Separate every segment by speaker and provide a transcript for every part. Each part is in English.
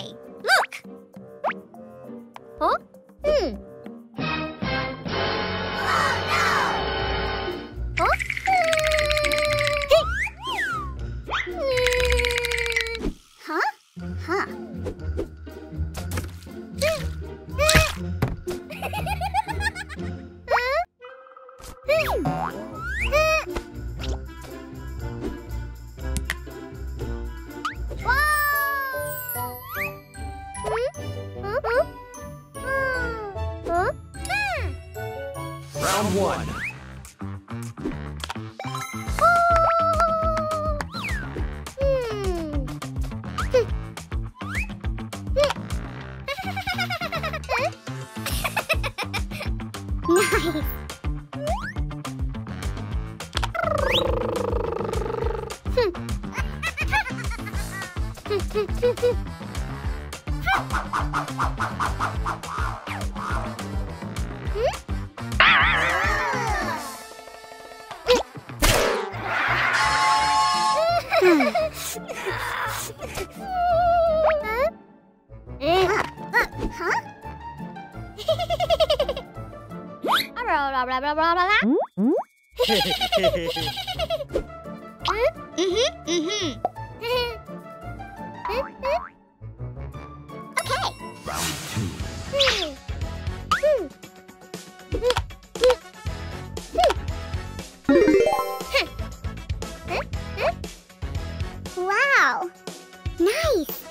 Speaker 1: way. Look! Oh, hmm. Oh, hmm. Hmm. Huh? Hmm. Oh! Huh? huh? Huh.
Speaker 2: round one.
Speaker 1: nice. Hmm. blah. Mhm, mhm. Nice!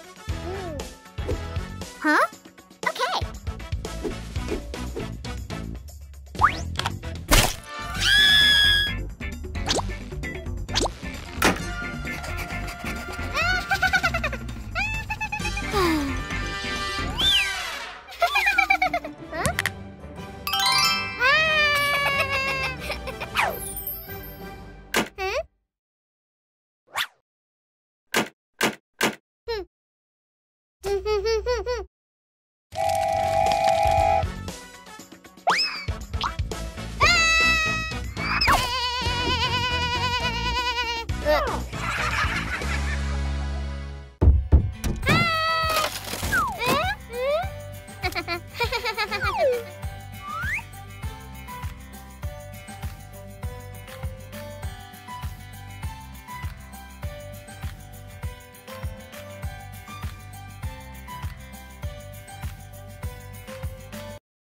Speaker 1: Huh?